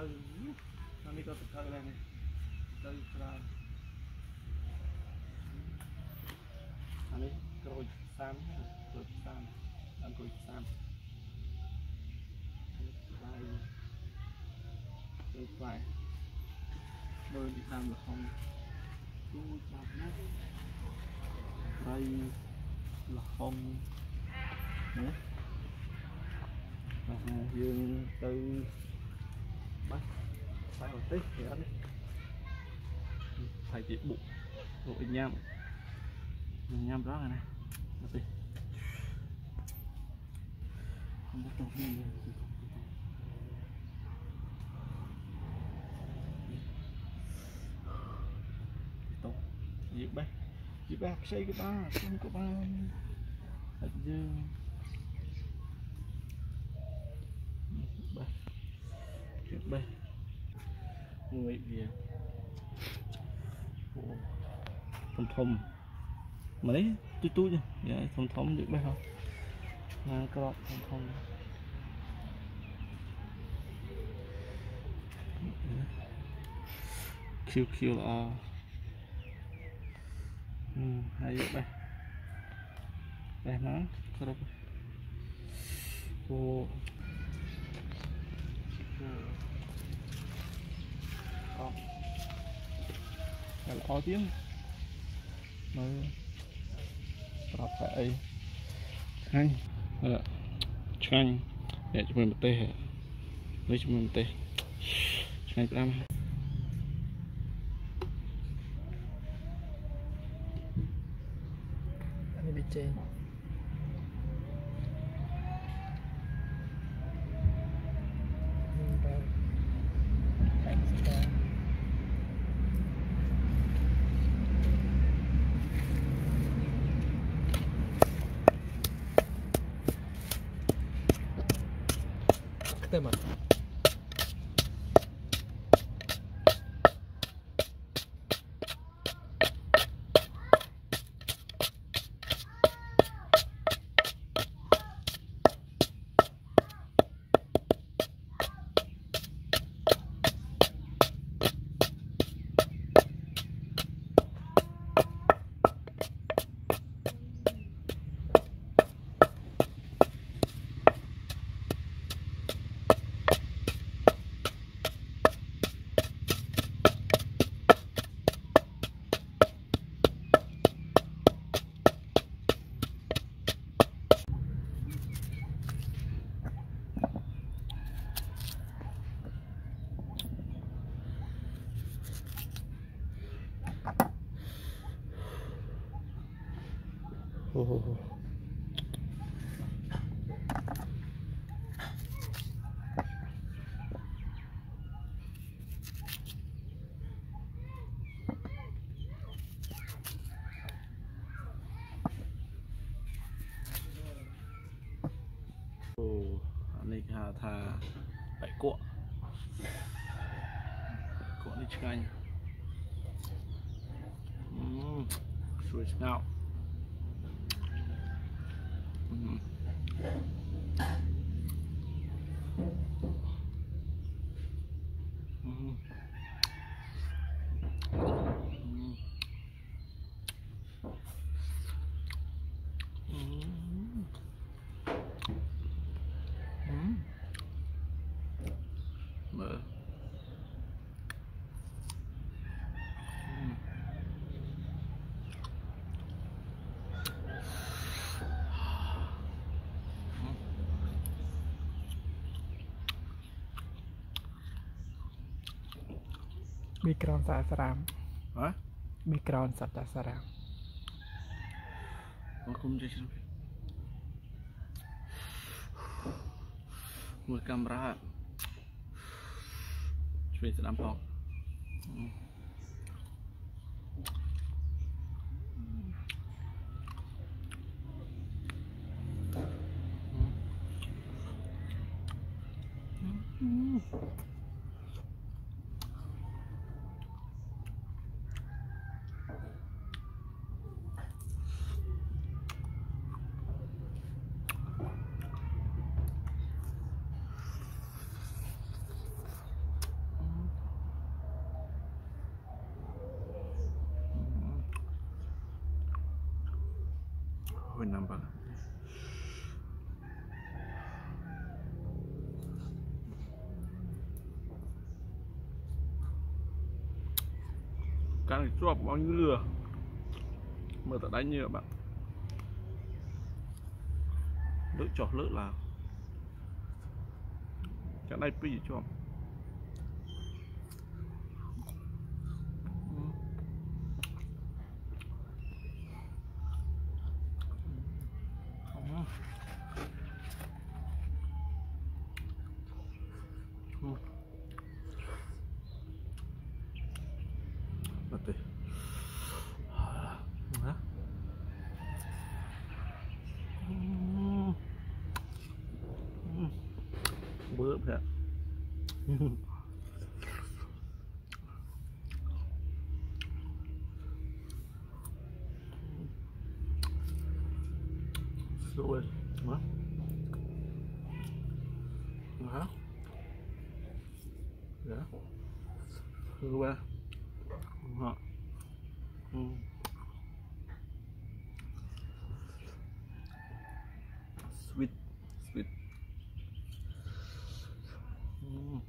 ទៅខាងនេះក៏ទឹកទៅដែរនេះទៅច្រើនអានេះក្រូច30ក្រូច30អង្គុយ30បាយទៅបាយមើលពីតាមល្ខំគូចាប់ណាត្រីល្ខំណាយើងទៅ bắt sai một phải ừ, chỉ bụng bụng in nhám nhám đó này này tí không bắt đầu không tốt dịp bay dịp bay xây cái ba không có ba thật dương បេះមួយវាធំធំមកនេះទូចទូចយាយធំធំដូចបេះហ៎ឡើងក្របធំធំឃ្យូឃ្យូល្អហឹមហើយបេះបេះមកគ្រប់អូផងតែល្អទៀតមើលប្រាប់តែអីឆ្ងាញ់ឆ្ងាញ់អ្នកជាមួយប្រទេសនេះជាមួយប្រទេសឆ្ងាញ់ប្រាំនេះវាចេញ对吗？này thà thà bảy cuộn cuộn đi chứ anh uhm, nào មីក្រូនសាស្រាមហ៎មីក្រូនសាស្រាមអរគុណជិះមួយកាមេរ៉ាជួយស្ដាំផងអឺ remember. Cái này chọc bao nhiêu lừa mở tại đánh như bạn Lỡ chọc lỡ là Cái này bị cho 待って。เบิร์บฮะสวยมะนะ Yeah. Everywhere. That. Sweet, sweet. Mm.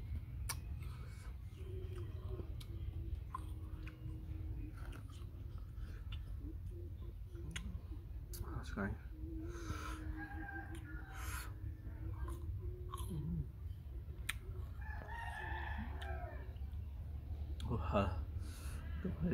That's right. はい。